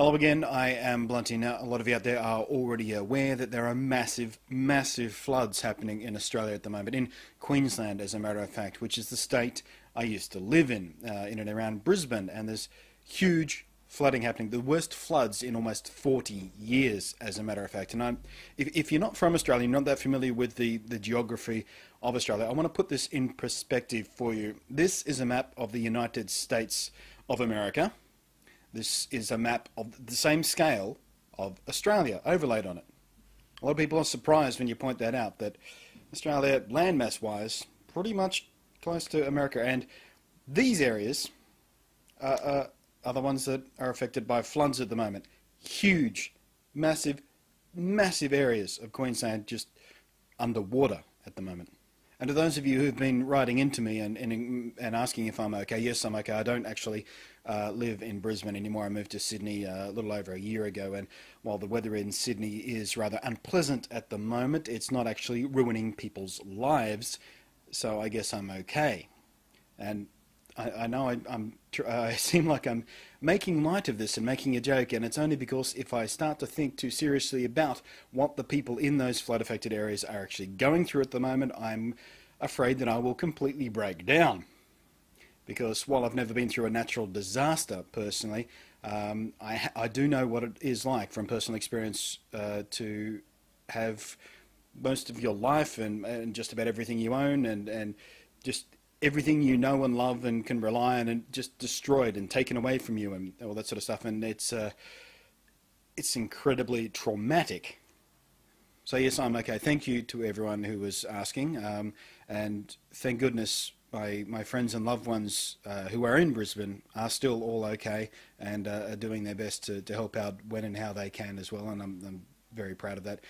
Hello again, I am Blunty. Now, a lot of you out there are already aware that there are massive, massive floods happening in Australia at the moment, in Queensland, as a matter of fact, which is the state I used to live in, uh, in and around Brisbane, and there's huge flooding happening, the worst floods in almost 40 years, as a matter of fact. And I'm, if, if you're not from Australia, you're not that familiar with the, the geography of Australia, I want to put this in perspective for you. This is a map of the United States of America. This is a map of the same scale of Australia overlaid on it. A lot of people are surprised when you point that out, that Australia, landmass wise, pretty much close to America. And these areas are, are, are the ones that are affected by floods at the moment. Huge, massive, massive areas of Queensland just underwater at the moment. And to those of you who've been writing into me and, and, and asking if I'm okay, yes, I'm okay. I don't actually uh, live in Brisbane anymore. I moved to Sydney uh, a little over a year ago, and while the weather in Sydney is rather unpleasant at the moment, it's not actually ruining people's lives, so I guess I'm okay. And I, I know I, am I seem like I'm making light of this and making a joke, and it's only because if I start to think too seriously about what the people in those flood affected areas are actually going through at the moment, I'm afraid that I will completely break down. Because while I've never been through a natural disaster personally, um, I, I do know what it is like from personal experience uh, to have most of your life and, and just about everything you own and, and just everything you know and love and can rely on and just destroyed and taken away from you and all that sort of stuff. And it's uh, it's incredibly traumatic. So yes, I'm okay. Thank you to everyone who was asking, um, and thank goodness my my friends and loved ones uh, who are in Brisbane are still all okay and uh, are doing their best to, to help out when and how they can as well. And I'm, I'm very proud of that.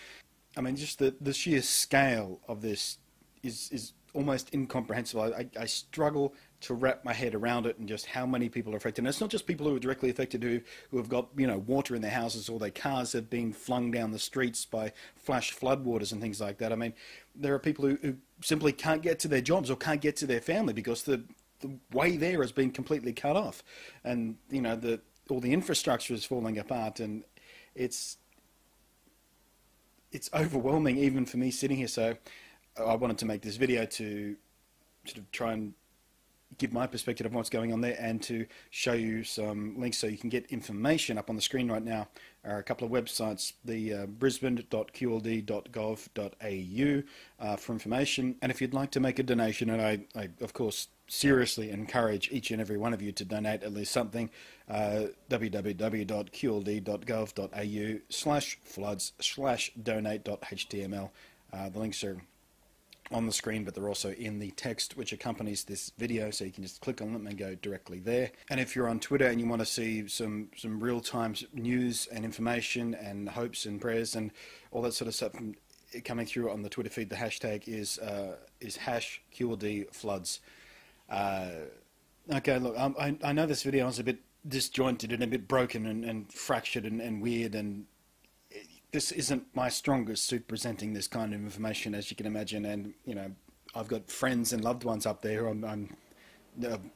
I mean, just the the sheer scale of this is is almost incomprehensible. I, I, struggle to wrap my head around it and just how many people are affected. And it's not just people who are directly affected who, who have got, you know, water in their houses or their cars have been flung down the streets by flash floodwaters and things like that. I mean, there are people who, who simply can't get to their jobs or can't get to their family because the, the way there has been completely cut off. And, you know, the, all the infrastructure is falling apart and it's, it's overwhelming even for me sitting here. So I wanted to make this video to sort of try and give my perspective of what's going on there and to show you some links so you can get information up on the screen right now. Are a couple of websites the uh, brisbane.qld.gov.au uh, for information. And if you'd like to make a donation and I, I, of course seriously encourage each and every one of you to donate at least something uh, www.qld.gov.au slash floods slash donate.html uh, the links are on the screen, but they're also in the text which accompanies this video, so you can just click on them and go directly there. And if you're on Twitter and you want to see some, some real-time news and information and hopes and prayers and all that sort of stuff coming through on the Twitter feed, the hashtag is uh, is hash QLD floods. Uh, okay, look, um, I, I know this video is a bit disjointed and a bit broken and, and fractured and, and weird and this isn't my strongest suit presenting this kind of information, as you can imagine. And you know, I've got friends and loved ones up there who I'm, I'm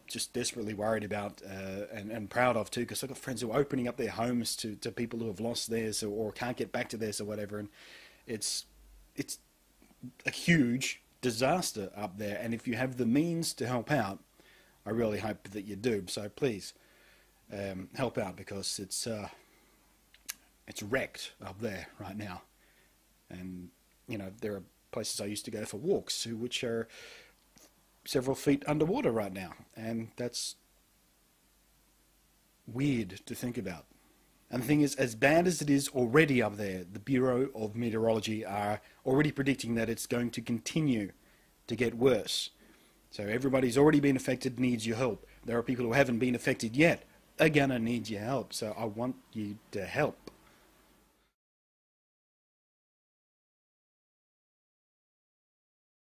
just desperately worried about uh, and, and proud of too, because I've got friends who are opening up their homes to, to people who have lost theirs or, or can't get back to theirs or whatever. And it's it's a huge disaster up there. And if you have the means to help out, I really hope that you do. So please um, help out because it's. Uh, it's wrecked up there right now. And, you know, there are places I used to go for walks which are several feet underwater right now. And that's weird to think about. And the thing is, as bad as it is already up there, the Bureau of Meteorology are already predicting that it's going to continue to get worse. So everybody's already been affected needs your help. There are people who haven't been affected yet are to need your help. So I want you to help.